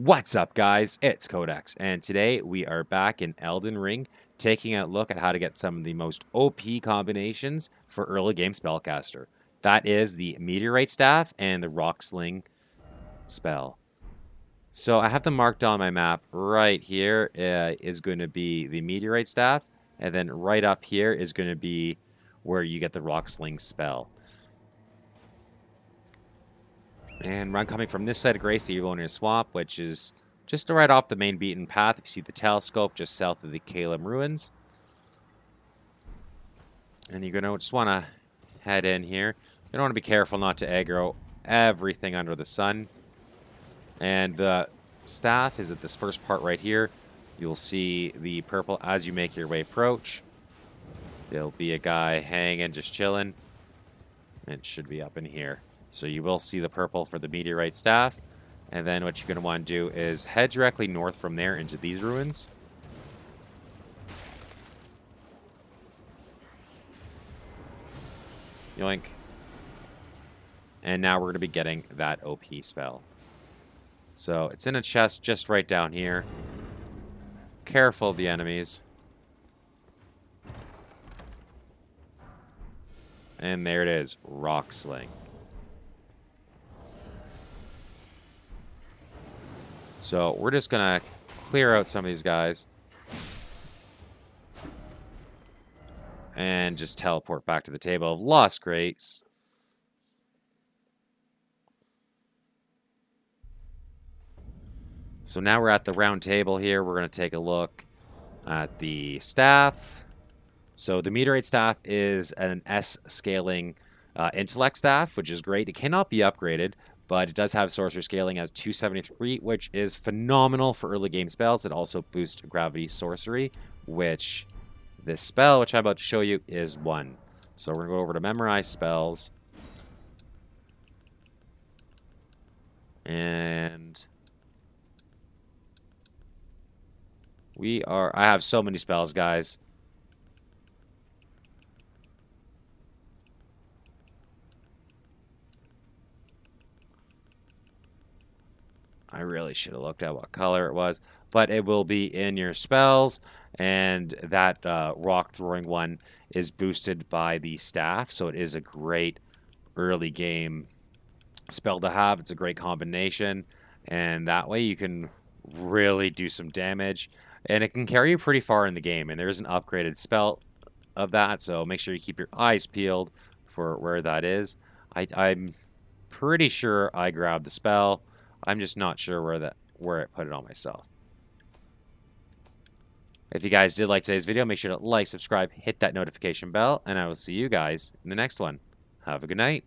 What's up, guys? It's Kod3x, and today we are back in Elden Ring, taking a look at how to get some of the most OP combinations for early game spellcaster. That is the Meteorite Staff and the Rock Sling spell. So I have them marked on my map. Right here uh, is going to be the Meteorite Staff, and then right up here is going to be where you get the Rock Sling spell. And run coming from this side of Grace, the Aeonian Swamp, which is just right off the main beaten path. If You see the telescope just south of the Caelem Ruins. And you're going to just want to head in here. You don't want to be careful not to aggro everything under the sun. And the staff is at this first part right here. You'll see the purple as you make your way approach. There'll be a guy hanging, just chilling. It should be up in here. So you will see the purple for the meteorite staff. And then what you're going to want to do is head directly north from there into these ruins. Yoink. And now we're going to be getting that OP spell. So it's in a chest just right down here. Careful of the enemies. And there it is, Rock Sling. So we're just going to clear out some of these guys. And just teleport back to the table of Lost Grace. So now we're at the round table here. We're going to take a look at the staff. So the meteorite staff is an S scaling uh, intellect staff, which is great. It cannot be upgraded, but it does have sorcerer scaling as 273, which is phenomenal for early game spells. It also boosts gravity sorcery, which this spell, which I'm about to show you, is one. So we're going to go over to memorize spells. And We are... I have so many spells, guys. I really should have looked at what color it was. But it will be in your spells. And that uh, rock throwing one is boosted by the staff. So it is a great early game spell to have. It's a great combination. And that way you can really do some damage and it can carry you pretty far in the game. And there is an upgraded spell of that, so make sure you keep your eyes peeled for where that is. I, I'm pretty sure I grabbed the spell. I'm just not sure where that where it put it on myself. If you guys did like today's video, make sure to like, subscribe, hit that notification bell, and I will see you guys in the next one. Have a good night.